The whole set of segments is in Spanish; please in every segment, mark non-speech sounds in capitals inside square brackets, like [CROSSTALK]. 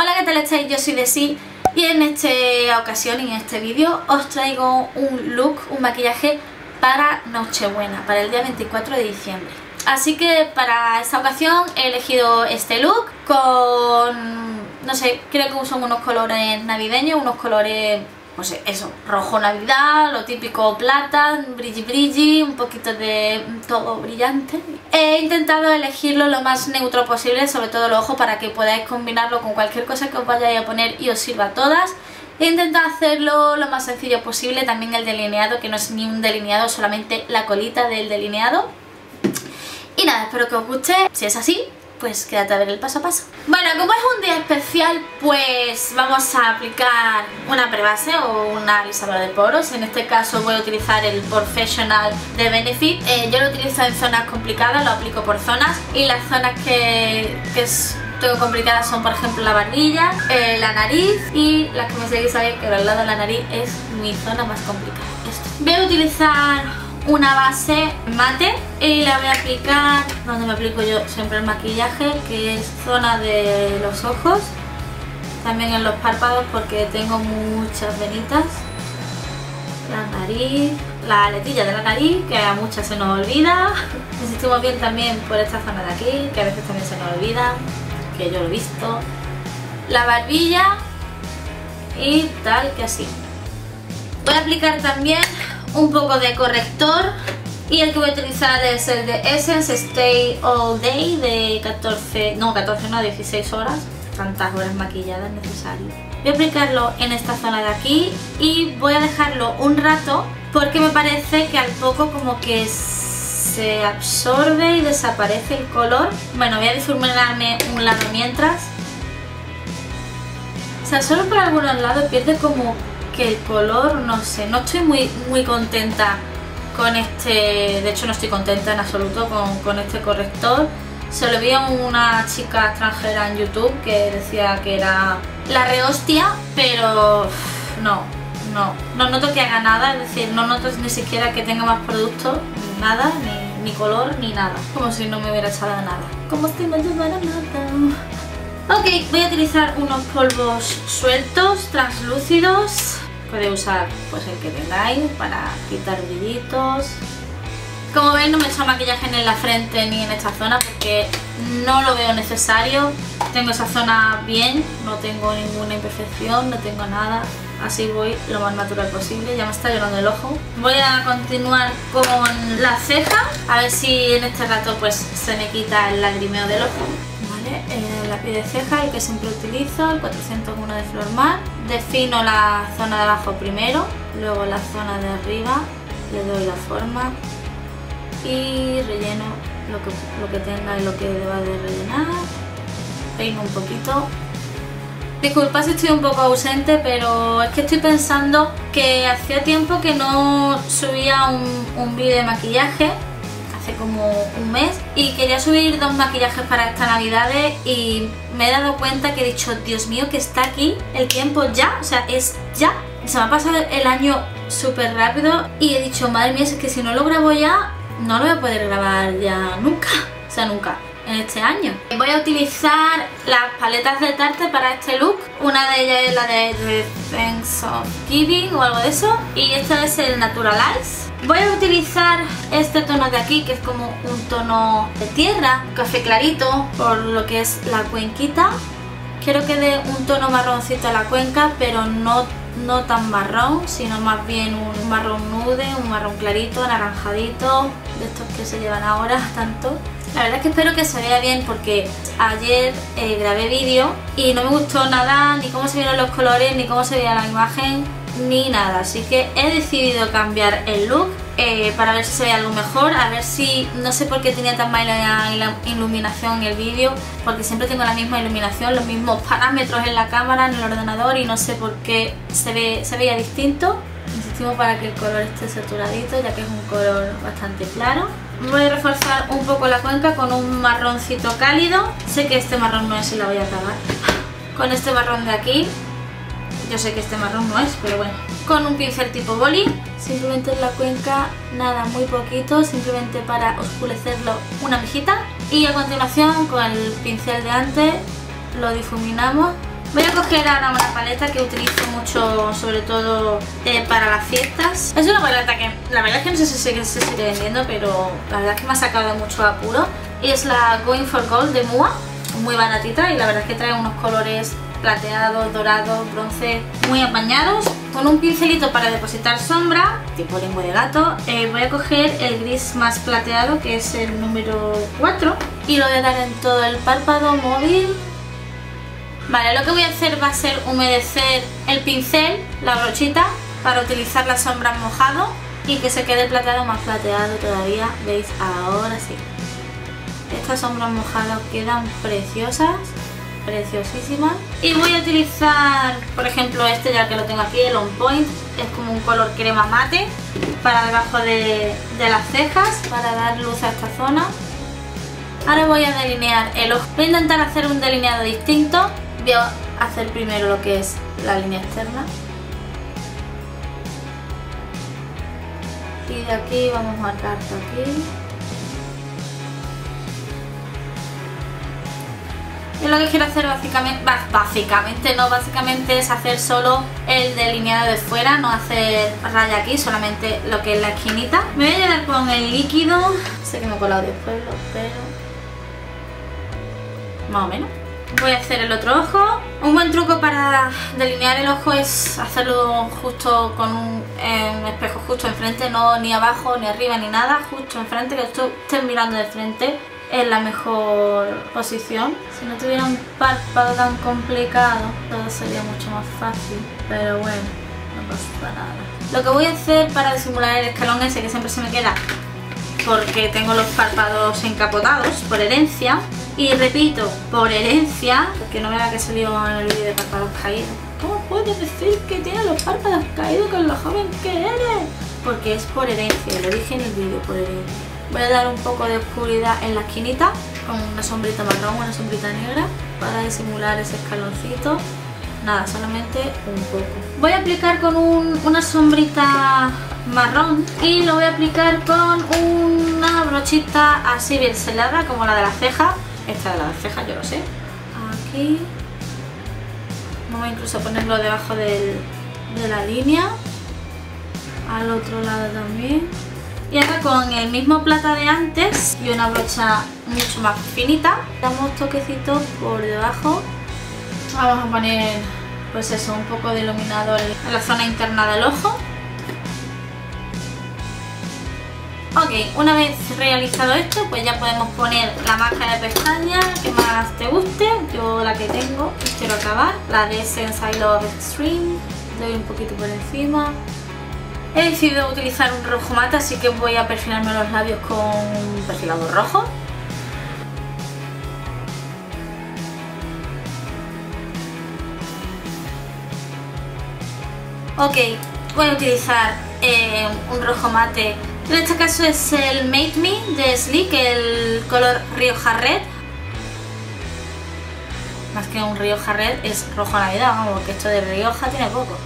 Hola, ¿qué tal estáis? Yo soy Desi y en esta ocasión en este vídeo os traigo un look, un maquillaje para Nochebuena, para el día 24 de diciembre. Así que para esta ocasión he elegido este look con, no sé, creo que son unos colores navideños, unos colores pues eso, rojo navidad, lo típico plata, brilli brilli, un poquito de todo brillante. He intentado elegirlo lo más neutro posible, sobre todo el ojo, para que podáis combinarlo con cualquier cosa que os vayáis a poner y os sirva a todas. He intentado hacerlo lo más sencillo posible, también el delineado, que no es ni un delineado, solamente la colita del delineado. Y nada, espero que os guste. Si es así, pues quédate a ver el paso a paso. Bueno, como es un día especial, pues vamos a aplicar una prebase o una alisadora de poros. En este caso voy a utilizar el Professional de Benefit. Eh, yo lo utilizo en zonas complicadas, lo aplico por zonas. Y las zonas que, tengo complicadas son, por ejemplo, la barbilla, eh, la nariz y las que me seguís sabéis que al lado de la nariz es mi zona más complicada. Voy a utilizar una base mate y la voy a aplicar donde me aplico yo siempre el maquillaje que es zona de los ojos también en los párpados porque tengo muchas venitas la nariz, la aletilla de la nariz que a muchas se nos olvida. [LAUGHS] Insistimos bien también por esta zona de aquí que a veces también se nos olvida que yo lo he visto. La barbilla y tal que así. Voy a aplicar también un poco de corrector. Y el que voy a utilizar es el de Essence Stay All Day de 14, no 14 no, 16 horas. Tantas horas maquilladas necesario. Voy a aplicarlo en esta zona de aquí y voy a dejarlo un rato porque me parece que al poco como que se absorbe y desaparece el color. Bueno, voy a difuminarme un lado mientras. O sea, solo por algunos lados pierde como que el color, no sé, no estoy muy, muy contenta con este, de hecho no estoy contenta en absoluto con, este corrector. Se lo vi a una chica extranjera en YouTube que decía que era la rehostia, pero no, no, no noto que haga nada, es decir, no noto ni siquiera que tenga más producto, nada, ni, ni color, ni nada. Como si no me hubiera echado nada. Como si no llevara nada. Ok, voy a utilizar unos polvos sueltos, translúcidos Podéis usar pues el que tengáis para quitar brillitos. Como veis no me he hecho maquillaje ni en la frente ni en esta zona porque no lo veo necesario. Tengo esa zona bien, no tengo ninguna imperfección, no tengo nada. Así voy lo más natural posible, ya me está llorando el ojo. Voy a continuar con la ceja, a ver si en este rato pues se me quita el lagrimeo del ojo. El lápiz de ceja, el que siempre utilizo, el 401 de Flormar. Defino la zona de abajo primero, luego la zona de arriba, le doy la forma y relleno lo que, lo que tenga y lo que deba de rellenar. Peino un poquito. Disculpa si estoy un poco ausente, pero es que estoy pensando que hacía tiempo que no subía un, un vídeo de maquillaje como un mes y quería subir dos maquillajes para esta navidades y me he dado cuenta que he dicho, Dios mío, que está aquí el tiempo ya, o sea, es ya. Se me ha pasado el año súper rápido y he dicho, madre mía, es que si no lo grabo ya, no lo voy a poder grabar ya nunca, o sea, nunca en este año. Voy a utilizar las paletas de Tarte para este look. Una de ellas es la de Thanks of Giving o algo de eso. Y esta es el Naturalize. Voy a utilizar este tono de aquí que es como un tono de tierra, café clarito, por lo que es la cuenquita. Quiero que dé un tono marroncito a la cuenca, pero no, no tan marrón, sino más bien un marrón nude, un marrón clarito, anaranjadito, de estos que se llevan ahora [LAUGHS] tanto. La verdad es que espero que se vea bien porque ayer eh, grabé vídeo y no me gustó nada, ni cómo se vieron los colores, ni cómo se veía la imagen, ni nada. Así que he decidido cambiar el look eh, para ver si se ve algo mejor, a ver si, no sé por qué tenía tan mala iluminación en el vídeo, porque siempre tengo la misma iluminación, los mismos parámetros en la cámara, en el ordenador y no sé por qué se, ve, se veía distinto. Insistimos para que el color esté saturadito, ya que es un color bastante claro. Voy a reforzar un poco la cuenca con un marroncito cálido. Sé que este marrón no es y la voy a acabar. Con este marrón de aquí. Yo sé que este marrón no es, pero bueno. Con un pincel tipo boli. Simplemente en la cuenca, nada, muy poquito. Simplemente para oscurecerlo una mejita. Y a continuación con el pincel de antes lo difuminamos Voy a coger ahora una paleta que utilizo mucho, sobre todo eh, para las fiestas. Es una paleta que la verdad es que no sé si se, se sigue vendiendo, pero la verdad es que me ha sacado mucho apuro. Y es la Going for Gold de Mua, muy baratita y la verdad es que trae unos colores plateados, dorados, bronce muy apañados. Con un pincelito para depositar sombra, tipo lengua de gato, eh, voy a coger el gris más plateado que es el número 4 y lo voy a dar en todo el párpado móvil Vale, lo que voy a hacer va a ser humedecer el pincel, la brochita, para utilizar las sombras mojado y que se quede plateado más plateado todavía. ¿Veis? Ahora sí. Estas sombras mojadas quedan preciosas, preciosísimas. Y voy a utilizar, por ejemplo, este ya que lo tengo aquí, el On Point. Es como un color crema mate para debajo de, las cejas, para dar luz a esta zona. Ahora voy a delinear el ojo. Voy a intentar hacer un delineado distinto voy a hacer primero lo que es la línea externa y de aquí vamos a marcar aquí y lo que quiero hacer básicamente, básicamente no, básicamente es hacer solo el delineado de fuera, no hacer raya aquí, solamente lo que es la esquinita. Me voy a llenar con el líquido, sé que me he colado después, pero más o menos. Voy a hacer el otro ojo. Un buen truco para delinear el ojo es hacerlo justo con un, espejo justo enfrente, no ni abajo, ni arriba, ni nada, justo enfrente, que esto estés mirando de frente es la mejor posición. Si no tuviera un párpado tan complicado, todo sería mucho más fácil. Pero bueno, no pasa nada. Lo que voy a hacer para disimular el escalón ese que siempre se me queda porque tengo los párpados encapotados por herencia y repito, por herencia, porque no me da que salió en el vídeo de párpados caídos. ¿Cómo puedes decir que tienes los párpados caídos con lo joven que eres? Porque es por herencia, lo dije en el vídeo, por herencia. Voy a dar un poco de oscuridad en la esquinita con una sombrita marrón, una sombrita negra para disimular ese escaloncito. Nada, solamente un poco. Voy a aplicar con una sombrita marrón y lo voy a aplicar con una brochita así bien selada como la de la ceja esta de las cejas, yo lo sé. Aquí. Vamos incluso a ponerlo debajo de la línea. Al otro lado también. Y ahora con el mismo plata de antes y una brocha mucho más finita, damos toquecitos por debajo. Vamos a poner, pues eso, un poco de iluminador en la zona interna del ojo. Ok, una vez realizado esto, pues ya podemos poner la marca de pestañas que más te guste. Yo la que tengo, quiero acabar, la de Sense I Love Extreme. Doy un poquito por encima. He decidido utilizar un rojo mate, así que voy a perfilarme los labios con un perfilador rojo. Ok, voy a utilizar eh, un rojo mate en este caso es el Make Me de Sleek, el color Rioja Red. Más que un Rioja Red es rojo Navidad, vamos, porque esto de Rioja tiene poco.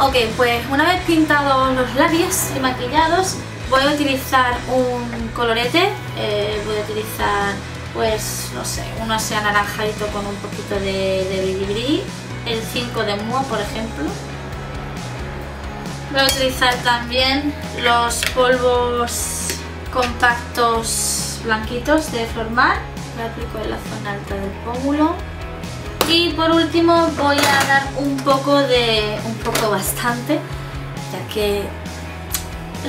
Ok, pues una vez pintados los labios y maquillados, voy a utilizar un colorete, eh, voy a utilizar, pues, no sé, uno así anaranjadito con un poquito de, de el 5 de Mua, por ejemplo. Voy a utilizar también los polvos compactos blanquitos de Formar. Lo aplico en la zona alta del pómulo. Y por último voy a dar un poco de, un poco bastante, ya que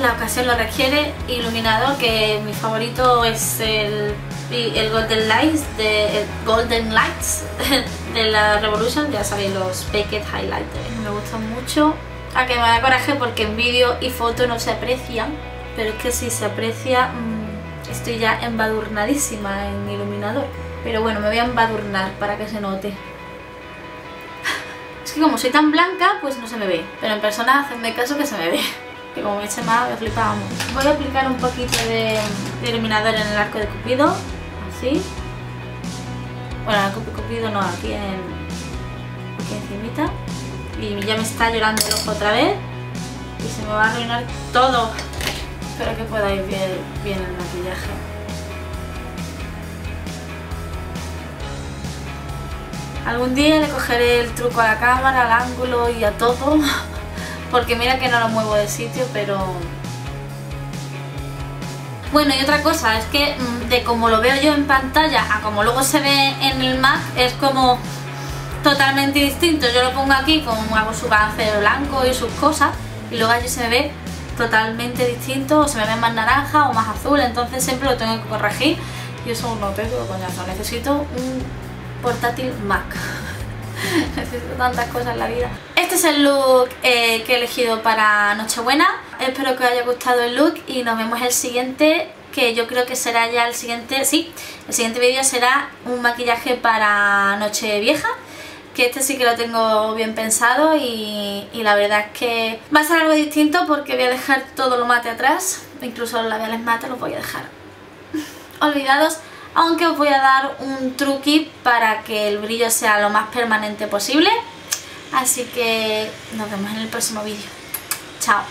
la ocasión lo requiere, iluminador, que mi favorito es el el Golden Lights de Golden Lights [LAUGHS] de la Revolution, ya sabéis los Baked Highlighters. Me gustan mucho. A que me da coraje porque en vídeo y foto no se aprecian, pero es que si se aprecia mmm, estoy ya embadurnadísima en iluminador. Pero bueno, me voy a embadurnar para que se note. Es que como soy tan blanca, pues no se me ve. Pero en persona, hacedme caso que se me ve. [LAUGHS] Que como me eche más, me flipamos. Voy a aplicar un poquito de, de iluminador en el arco de Cupido así. Bueno, el cupido no, aquí en aquí encimita. Y ya me está llorando el ojo otra vez. Y se me va a arruinar todo. Espero que podáis ver bien el maquillaje. Algún día le cogeré el truco a la cámara, al ángulo y a todo. Porque mira que no lo muevo de sitio, pero... Bueno, y otra cosa, es que mm, de como lo veo yo en pantalla a como luego se ve en el Mac, es como totalmente distinto. Yo lo pongo aquí, como hago su balance blanco y sus cosas, y luego allí se me ve totalmente distinto, o se me ve más naranja o más azul, entonces siempre lo tengo que corregir. Y eso no tengo coñazo, necesito un portátil Mac. Necesito [LAUGHS] tantas cosas en la vida. Este es el look eh, que he elegido para Nochebuena. Espero que os haya gustado el look y nos vemos el siguiente que yo creo que será ya el siguiente, sí, el siguiente vídeo será un maquillaje para Nochevieja que este sí que lo tengo bien pensado y, y, la verdad es que va a ser algo distinto porque voy a dejar todo lo mate atrás, incluso los labiales mate los voy a dejar [LAUGHS] olvidados aunque os voy a dar un truqui para que el brillo sea lo más permanente posible. Así que nos vemos en el próximo vídeo. Chao.